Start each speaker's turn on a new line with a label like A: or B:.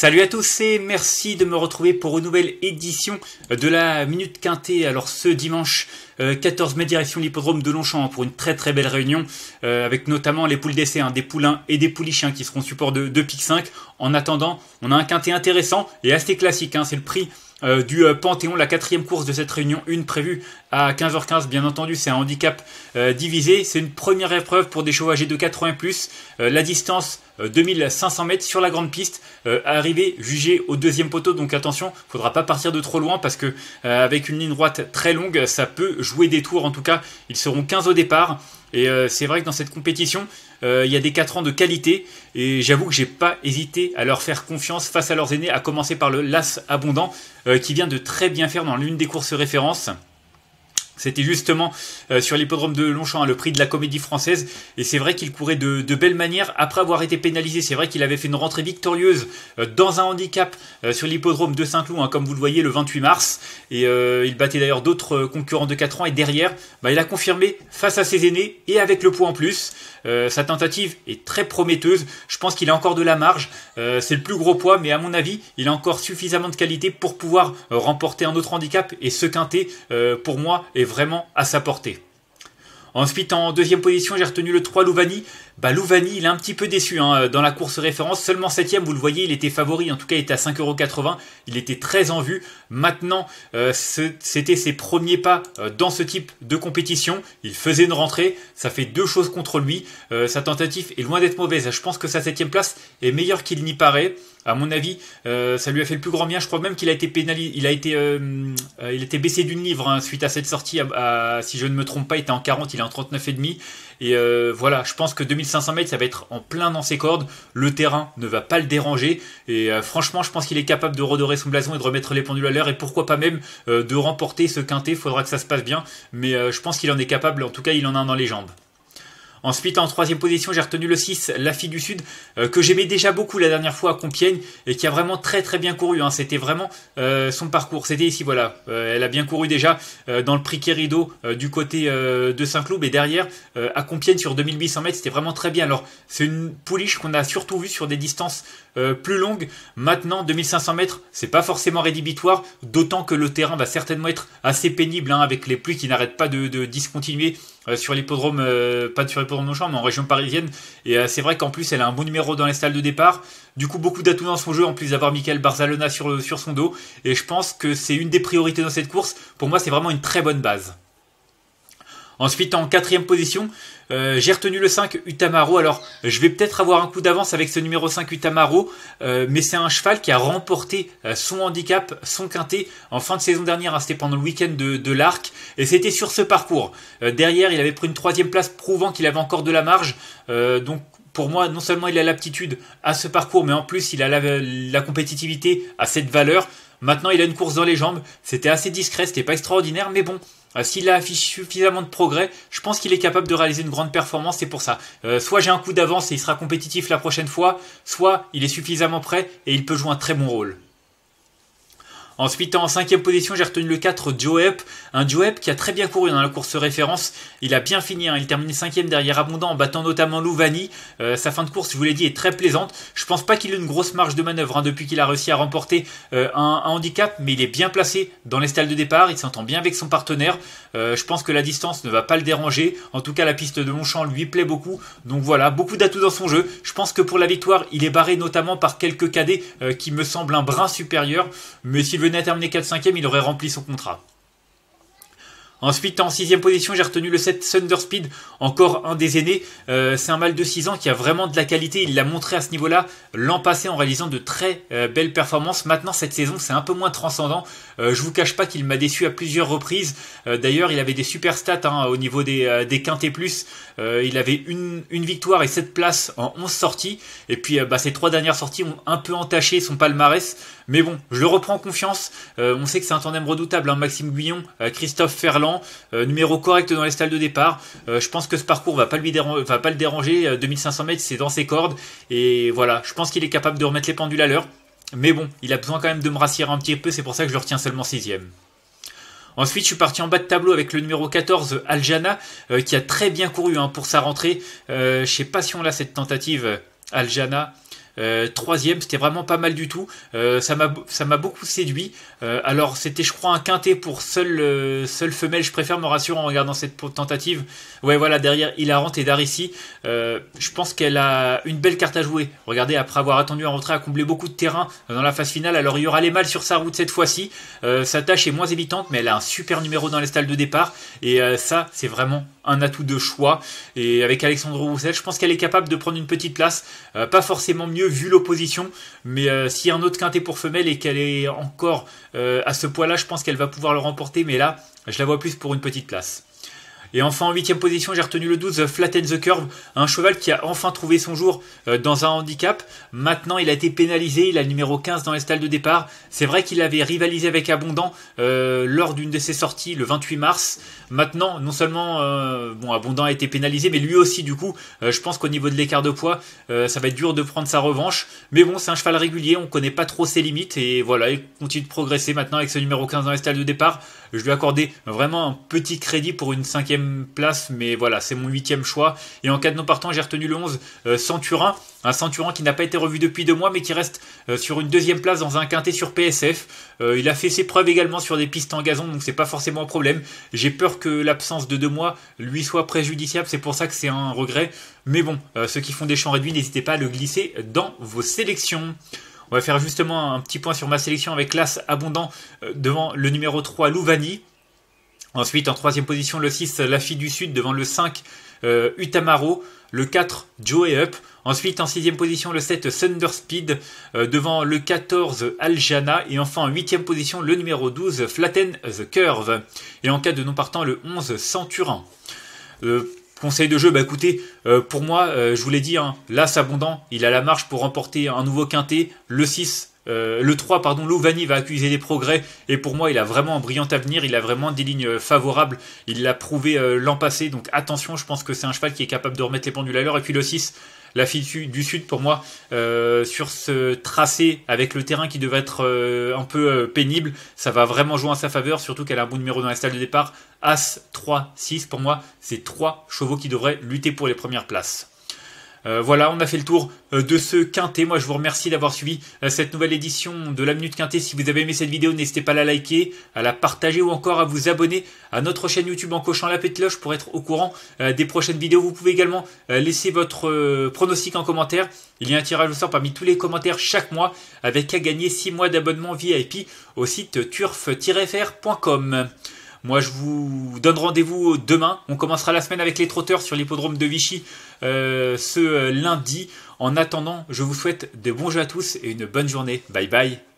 A: Salut à tous et merci de me retrouver pour une nouvelle édition de la Minute Quintée. Alors ce dimanche 14 euh, mai direction l'hippodrome de Longchamp pour une très très belle réunion euh, avec notamment les poules d'essai, hein, des poulains et des poulichiens qui seront support de, pic 5. En attendant, on a un quintet intéressant et assez classique. Hein, c'est le prix euh, du Panthéon, la quatrième course de cette réunion, une prévue à 15h15. Bien entendu, c'est un handicap divisé. C'est une première épreuve pour des chevaux âgés de 80 plus. la distance 2500 mètres sur la grande piste, arrivé jugé au deuxième poteau. Donc attention, faudra pas partir de trop loin parce que avec une ligne droite très longue, ça peut jouer des tours. En tout cas, ils seront 15 au départ. Et euh, c'est vrai que dans cette compétition, euh, il y a des 4 ans de qualité. Et j'avoue que j'ai pas hésité à leur faire confiance face à leurs aînés, à commencer par le Las Abondant, euh, qui vient de très bien faire dans l'une des courses références. C'était justement euh, sur l'hippodrome de Longchamp, hein, le prix de la comédie française. Et c'est vrai qu'il courait de, de belle manière après avoir été pénalisé. C'est vrai qu'il avait fait une rentrée victorieuse euh, dans un handicap euh, sur l'hippodrome de Saint-Cloud, hein, comme vous le voyez, le 28 mars. Et il battait d'ailleurs d'autres concurrents de 4 ans. Et derrière, bah, il a confirmé face à ses aînés et avec le poids en plus. sa tentative est très prometteuse. Je pense qu'il a encore de la marge. c'est le plus gros poids, mais à mon avis, il a encore suffisamment de qualité pour pouvoir remporter un autre handicap. Et ce quintet, pour moi, est vraiment à sa portée. Ensuite, en deuxième position, j'ai retenu le 3 Louvani. Bah, Louvani, il est un petit peu déçu hein, dans la course référence. Seulement 7 vous le voyez, il était favori. En tout cas, il était à 5,80€. Il était très en vue. Maintenant, euh, c'était ses premiers pas euh, dans ce type de compétition. Il faisait une rentrée. Ça fait deux choses contre lui. Euh, sa tentative est loin d'être mauvaise. Je pense que sa septième place est meilleure qu'il n'y paraît. À mon avis, ça lui a fait le plus grand bien. Je crois même qu'il a été pénalisé. Il a été, baissé d'une livre hein, suite à cette sortie. si je ne me trompe pas, il était en 40, il est en 39,5. Et euh, voilà, je pense que 2500 mètres, ça va être en plein dans ses cordes. Le terrain ne va pas le déranger. Et euh, franchement, je pense qu'il est capable de redorer son blason et de remettre les pendules à l'heure. Et pourquoi pas même euh, de remporter ce quintet. Faudra que ça se passe bien. Mais je pense qu'il en est capable. En tout cas, il en a un dans les jambes. Ensuite, en troisième position, j'ai retenu le 6, La Fille du Sud, euh, que j'aimais déjà beaucoup la dernière fois à Compiègne et qui a vraiment très très bien couru. Hein. C'était vraiment euh, son parcours. C'était ici, voilà. Euh, elle a bien couru déjà dans le prix Querido du côté de Saint-Cloud et derrière à Compiègne sur 2800 mètres, c'était vraiment très bien. Alors, c'est une pouliche qu'on a surtout vue sur des distances plus longues. Maintenant, 2500 mètres, c'est pas forcément rédhibitoire, d'autant que le terrain va certainement être assez pénible hein, avec les pluies qui n'arrêtent pas de, discontinuer sur l'hippodrome, pas sur l'hippodrome de mais en région parisienne. Et euh, c'est vrai qu'en plus, elle a un bon numéro dans les stalles de départ. Du coup, beaucoup d'atouts dans son jeu, en plus d'avoir Michael Barzalona sur, sur son dos. Et je pense que c'est une des priorités dans cette course. Pour moi, c'est vraiment une très bonne base. Ensuite, en quatrième position, euh, j'ai retenu le 5 Utamaro. Alors, je vais peut-être avoir un coup d'avance avec ce numéro 5 Utamaro, euh, mais c'est un cheval qui a remporté euh, son handicap, son quintet en fin de saison dernière. Hein, c'était pendant le week-end de, l'Arc, et c'était sur ce parcours. derrière, il avait pris une troisième place, prouvant qu'il avait encore de la marge. donc, pour moi, non seulement il a l'aptitude à ce parcours, mais en plus il a la, la compétitivité à cette valeur. Maintenant, il a une course dans les jambes. C'était assez discret, c'était pas extraordinaire, mais bon, euh, s'il a affiché suffisamment de progrès, je pense qu'il est capable de réaliser une grande performance. C'est pour ça. Euh, soit j'ai un coup d'avance et il sera compétitif la prochaine fois, soit il est suffisamment prêt et il peut jouer un très bon rôle. Ensuite, en cinquième position, j'ai retenu le 4, Joep. Un Joep qui a très bien couru dans la course référence. Il a bien fini, hein. il termine cinquième derrière Abondant en battant notamment Louvani. Euh, sa fin de course, je vous l'ai dit, est très plaisante. Je pense pas qu'il ait une grosse marge de manœuvre hein, depuis qu'il a réussi à remporter euh, un, handicap, mais il est bien placé dans les stalles de départ. Il s'entend bien avec son partenaire. Euh, je pense que la distance ne va pas le déranger. En tout cas, la piste de Longchamp lui plaît beaucoup. Donc voilà, beaucoup d'atouts dans son jeu. Je pense que pour la victoire, il est barré notamment par quelques cadets qui me semblent un brin supérieur. Mais s'il veut venait à terminer 4-5e, il aurait rempli son contrat. Ensuite, en sixième position, j'ai retenu le 7 Thunderspeed, encore un des aînés. Euh, c'est un mâle de 6 ans qui a vraiment de la qualité. Il l'a montré à ce niveau-là l'an passé en réalisant de très euh, belles performances. Maintenant, cette saison, c'est un peu moins transcendant. Euh, je vous cache pas qu'il m'a déçu à plusieurs reprises. Euh, d'ailleurs, il avait des super stats hein, au niveau des, des quintés plus. il avait une, une, victoire et 7 places en 11 sorties. Et puis, bah, ces trois dernières sorties ont un peu entaché son palmarès. Mais bon, je le reprends en confiance. on sait que c'est un tandem redoutable. Hein. Maxime Guillon, Christophe Ferland. Euh, numéro correct dans les stalles de départ. Euh, je pense que ce parcours va pas lui va pas le déranger. 2500 euh, mètres, c'est dans ses cordes. Et voilà, je pense qu'il est capable de remettre les pendules à l'heure. Mais bon, il a besoin quand même de me rassiérer un petit peu, c'est pour ça que je retiens seulement sixième. Ensuite, je suis parti en bas de tableau avec le numéro 14, Aljana, qui a très bien couru hein, pour sa rentrée. Je je sais pas si on a cette tentative, Aljana. Troisième, c'était vraiment pas mal du tout. ça m'a ça m'a beaucoup séduit. alors c'était je crois un quintet pour seule seule femelle. Je préfère me rassurer en regardant cette tentative. Ouais voilà derrière Hilarante et Darissi. je pense qu'elle a une belle carte à jouer. Regardez après avoir attendu un retrait à combler beaucoup de terrain dans la phase finale. Alors il y aura les mâles sur sa route cette fois-ci. sa tâche est moins évitante mais elle a un super numéro dans les stalles de départ et ça c'est vraiment un atout de choix. Et avec Alexandre Roussel, je pense qu'elle est capable de prendre une petite place. Euh, pas forcément mieux vu l'opposition, mais euh, s'il y a un autre quintet pour femelle et qu'elle est encore euh, à ce poids-là, je pense qu'elle va pouvoir le remporter. Mais là, je la vois plus pour une petite place. Et enfin, en huitième position, j'ai retenu le 12, Flatten the Curve, un cheval qui a enfin trouvé son jour euh, dans un handicap. Maintenant, il a été pénalisé, il a le numéro 15 dans les stalles de départ. C'est vrai qu'il avait rivalisé avec Abondant euh, lors d'une de ses sorties le 28 mars. Maintenant, non seulement euh, bon, Abondant a été pénalisé, mais lui aussi, du coup, je pense qu'au niveau de l'écart de poids, ça va être dur de prendre sa revanche. Mais bon, c'est un cheval régulier, on connaît pas trop ses limites, et voilà, il continue de progresser maintenant avec ce numéro 15 dans les stalles de départ. Je lui ai accordé vraiment un petit crédit pour une cinquième place, mais voilà, c'est mon huitième choix. Et en cas de non partant, j'ai retenu le 11 euh, Centurin, un Centurin qui n'a pas été revu depuis deux mois, mais qui reste euh, sur une deuxième place dans un quintet sur PSF. Euh, il a fait ses preuves également sur des pistes en gazon, donc c'est pas forcément un problème. J'ai peur que l'absence de deux mois lui soit préjudiciable, c'est pour ça que c'est un regret. Mais bon, ceux qui font des champs réduits, n'hésitez pas à le glisser dans vos sélections. On va faire justement un petit point sur ma sélection avec l'As abondant devant le numéro 3 Louvani. Ensuite, en troisième position, le 6 La Fille du Sud devant le 5 euh, Utamaro. Le 4 Joey Up. Ensuite, en sixième position, le 7 Thunderspeed euh, devant le 14 Aljana. Et enfin, en huitième position, le numéro 12 Flatten the Curve. Et en cas de non partant, le 11 Centurin. Conseil de jeu, bah écoutez, euh, pour moi, euh, je vous l'ai dit, hein, l'As abondant, il a la marche pour remporter un nouveau quintet. Le 6, euh, le 3, pardon, Louvani va accuser des progrès. Et pour moi, il a vraiment un brillant avenir. Il a vraiment des lignes favorables. Il l'a prouvé l'an passé. Donc attention, je pense que c'est un cheval qui est capable de remettre les pendules à l'heure. Et puis le 6, la fille du Sud pour moi euh, sur ce tracé avec le terrain qui devait être euh, un peu euh, pénible ça va vraiment jouer en sa faveur surtout qu'elle a un bon numéro dans la salle de départ As 3 6 pour moi c'est trois chevaux qui devraient lutter pour les premières places euh, voilà, on a fait le tour euh, de ce quintet. Moi, je vous remercie d'avoir suivi euh, cette nouvelle édition de la Minute Quintet. Si vous avez aimé cette vidéo, n'hésitez pas à la liker, à la partager ou encore à vous abonner à notre chaîne YouTube en cochant la petite cloche pour être au courant des prochaines vidéos. Vous pouvez également laisser votre pronostic en commentaire. Il y a un tirage au sort parmi tous les commentaires chaque mois avec à gagner 6 mois d'abonnement VIP au site turf-fr.com. Moi, je vous donne rendez-vous demain. On commencera la semaine avec les trotteurs sur l'hippodrome de Vichy euh, ce lundi. En attendant, je vous souhaite de bons jeux à tous et une bonne journée. Bye bye.